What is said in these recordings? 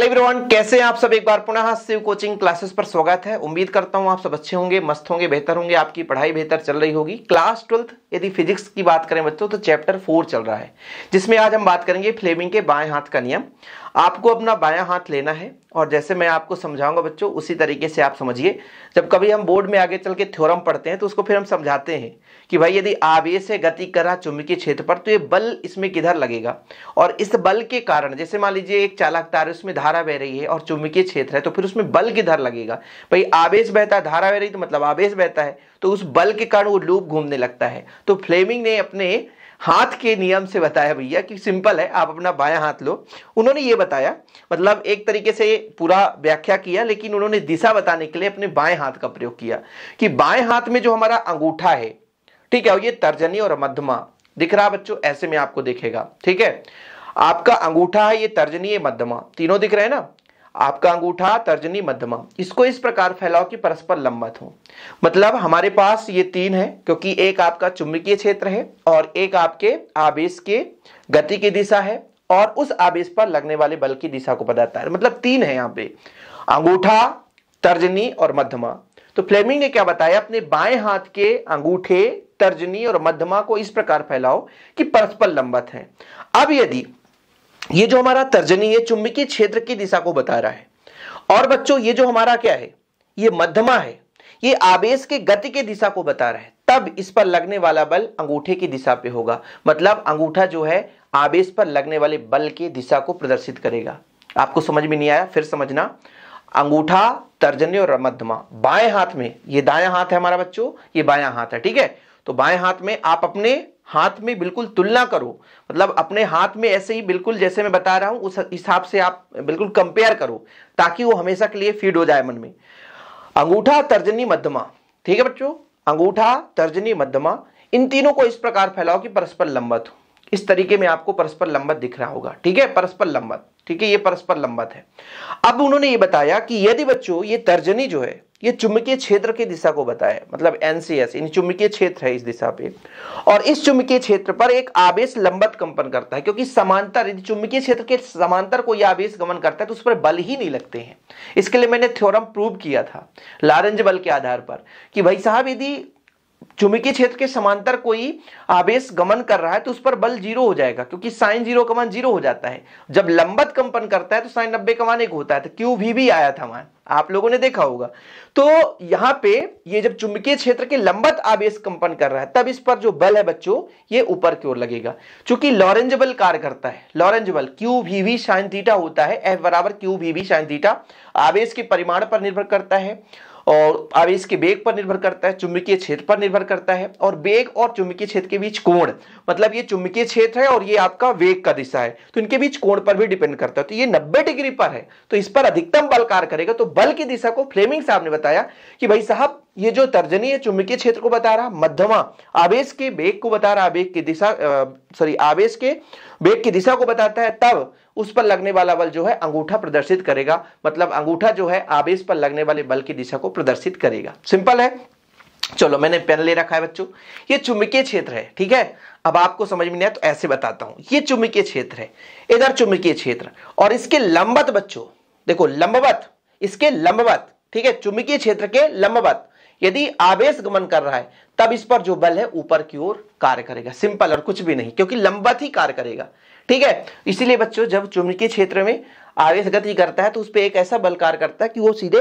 Hello everyone, कैसे हैं आप सब? एक बार पुनः शिव कोचिंग क्लासेस पर स्वागत है। उम्मीद करता हूँ आप सब अच्छे होंगे, मस्त होंगे, बेहतर होंगे, आपकी पढ़ाई बेहतर चल रही होगी। क्लास ट्वेल्थ, यदि फिजिक्स की बात करें बच्चों तो चैप्टर फोर चल रहा है, जिसमें आज हम बात करेंगे फ्लेमिंग के बाएँ हाथ का नियम। आपको अपना बायां हाथ लेना है, और जैसे मैं आपको समझाऊँगा बच्चों, उसी तरीके से आप समझिए। जब कभी हम बोर्ड में आगे चल के थ्योरम पढ़ते हैं तो उसको फिर हम समझाते हैं कि भाई यदि आवेश से गति करा, चुंबकीय क्षेत्र पर तो ये बल इसमें किधर लगेगा? और इस बल के कारण, जैसे मान लीजिए एक चालक तार उसमें धारा बह रही है, और चुंबकीय क्षेत्र है तो फिर उसमें बल किधर लगेगा? भाई आवेश बहता है, धारा बह रही तो मतलब आवेश बहता है तो उस बल के कारण वो लूप घूमने लगता है। तो फ्लेमिंग ने अपने हाथ के नियम से बताया भैया कि सिंपल है, आप अपना बायां हाथ लो। उन्होंने ये बताया मतलब एक तरीके से पूरा व्याख्या किया, लेकिन उन्होंने दिशा बताने के लिए अपने बाएँ हाथ का प्रयोग किया कि बाएँ हाथ में जो हमारा अंगूठा है, ठीक है ये तर्जनी और मध्यमा दिख रहा बच्चों? ऐसे में आपको दिखेगा, ठीक है? आपका अंगूठा है, ये तर्जनी मध्यमा तीनों दिख रहे हैं ना? आपका अंगूठा, तर्जनी मध्यमा इसको इस प्रकार फैलाओ कि परस्पर लंबत हो। मतलब हमारे पास ये तीन है, क्योंकि एक आपका चुंबकीय क्षेत्र है और एक आपके आवेश के गति की दिशा है और उस आवेश पर लगने वाले बल की दिशा को बताता है। मतलब तीन है यहाँ पे। अंगूठा, तर्जनी और मध्यमा। तो फ्लेमिंग ने क्या बताया? अपने बाएँ हाथ के अंगूठे, तर्जनी और मध्यमा को इस प्रकार फैलाओ कि परस्पर लंबत है। अब यदि ये जो हमारा तर्जनी है चुंबकीय क्षेत्र की दिशा को बता रहा है, और बच्चों, ये जो हमारा क्या है, ये मध्यमा है, ये आवेश के गति की दिशा को बता रहा है। तब इस पर लगने वाला बल अंगूठे की दिशा पे होगा। मतलब अंगूठा जो है, आवेश पर लगने वाले बल की दिशा को प्रदर्शित करेगा। आपको समझ में नहीं आया? फिर समझना। अंगूठा, तर्जनी और मध्यमा। बाएँ हाथ में, ये दाया हाथ है हमारा बच्चों, ये बाया हाथ है, ठीक है? तो बाएँ हाथ में आप अपने हाथ में बिल्कुल तुलना करो। मतलब अपने हाथ में ऐसे ही बिल्कुल जैसे मैं बता रहा हूँ, उस हिसाब से आप बिल्कुल कंपेयर करो, ताकि वो हमेशा के लिए फ़ीड हो जाए मन में। अंगूठा, तर्जनी, मध्यमा। ठीक है बच्चों? अंगूठा, तर्जनी, मध्यमा, इन तीनों को इस प्रकार फैलाओ कि परस्पर लंबत हो। इस तरीके में आपको परस्पर लंबत दिख रहा होगा। ठीक है? परस्पर लंबत ठीक है? ये परस्पर लंबत है। अब उन्होंने ये बताया कि यदि बच्चों, ये तर्जनी जो है ये चुंबकीय क्षेत्र की दिशा को बताया मतलब एनसीएस यानी चुंबकीय क्षेत्र है इस दिशा पे। और इस चुंबकीय क्षेत्र पर एक आवेश लंबत कंपन करता है, क्योंकि समांतर, यदि चुंबकीय क्षेत्र के समांतर कोई आवेश गमन करता है तो उस पर बल ही नहीं लगते हैं। इसके लिए मैंने थ्योरम प्रूव किया था लारेंज बल के आधार पर, कि भाई साहब, यदि चुंबकीय क्षेत्र के समांतर कोई आवेश गमन कर रहा है तो उस पर बल ज़ीरो हो जाएगा क्योंकि साइन ज़ीरो का मान ज़ीरो हो जाता है। जब लंबत कंपन करता है तो साइन नब्बे का मान एक होता है तो क्यू भी, भी आया था मान। आप लोगों ने देखा होगा। तो यहाँ पे ये जब चुंबकीय क्षेत्र के लंबत आवेश कंपन कर रहा है तब इस पर जो बल है बच्चों ये ऊपर की ओर लगेगा। चूँकि लॉरेंज बल कार्य करता है लॉरेंज बल क्यू भी भी साइन थीटा होता है एफ़ बराबर क्यू भी भी साइन थीटा आवेश के परिमाण पर निर्भर करता है। और आवेश के वेग पर निर्भर करता है, चुंबकीय क्षेत्र पर निर्भर करता है और वेग और चुंबकीय क्षेत्र के बीच कोण। मतलब ये चुंबकीय क्षेत्र है और ये आपका वेग का दिशा है। तो इनके बीच कोण पर भी डिपेंड करता है। तो ये 90 डिग्री पर है। तो इस पर अधिकतम बल कार्य करेगा। तो बल की दिशा को फ्लेमिंग साहब ने बताया कि भाई साहब ये जो तर्जनी है चुंबकीय क्षेत्र को बता रहा, मध्यमा, आवेश के वेग को बता रहा आवेग की दिशा सॉरी आवेश के वेग की दिशा को बताता है, तब उस पर लगने वाला बल जो है अंगूठा प्रदर्शित करेगा। मतलब अंगूठा जो है आवेश पर लगने वाले बल की दिशा को प्रदर्शित करेगा। सिंपल है। चलो, मैंने पेन ले रखा है बच्चों। ये चुंबकीय क्षेत्र है, ठीक है? अब आपको समझ में नहीं आया तो ऐसे बताता हूँ। ये चुंबकीय क्षेत्र है। इधर चुंबकीय क्षेत्र। और इसके लंबत बच्चों, देखो, लंबवत, इसके लंबवत, ठीक है? चुंबकीय क्षेत्र के लंबवत। यदि आवेश गमन कर रहा है, तब इस पर जो बल है ऊपर की ओर कार्य करेगा। सिंपल और कुछ भी नहीं, क्योंकि लंबत ही कार्य करेगा। ठीक है? इसीलिए बच्चों, जब चुंबकीय क्षेत्र में आवेश गति करता है तो उस पर एक ऐसा बल कार्य करता है कि वो सीधे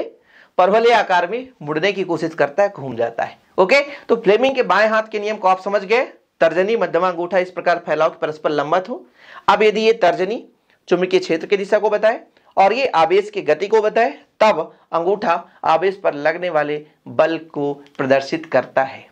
परवलय आकार में मुड़ने की कोशिश करता है, घूम जाता है। ओके? तो फ्लेमिंग के बाएँ हाथ के नियम को आप समझ गए? तर्जनी, मध्यमा अंगूठा, इस प्रकार फैलाओ कि परस्पर लंबत हो। अब यदि ये तर्जनी चुंबकीय क्षेत्र की दिशा को बताए और ये आवेश की गति को बताए, तब अंगूठा आवेश पर लगने वाले बल को प्रदर्शित करता है।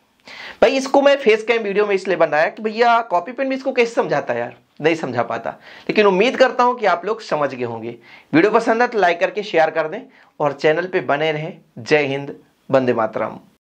भाई, इसको मैं फेस कैम वीडियो में इसलिए बनाया कि भैया कॉपी पेन में इसको कैसे समझाता है यार? नहीं समझा पाता। लेकिन उम्मीद करता हूँ कि आप लोग समझ गए होंगे। वीडियो पसंद है तो लाइक करके शेयर कर दें और चैनल पे बने रहें। जय हिंद, वंदे मातरम।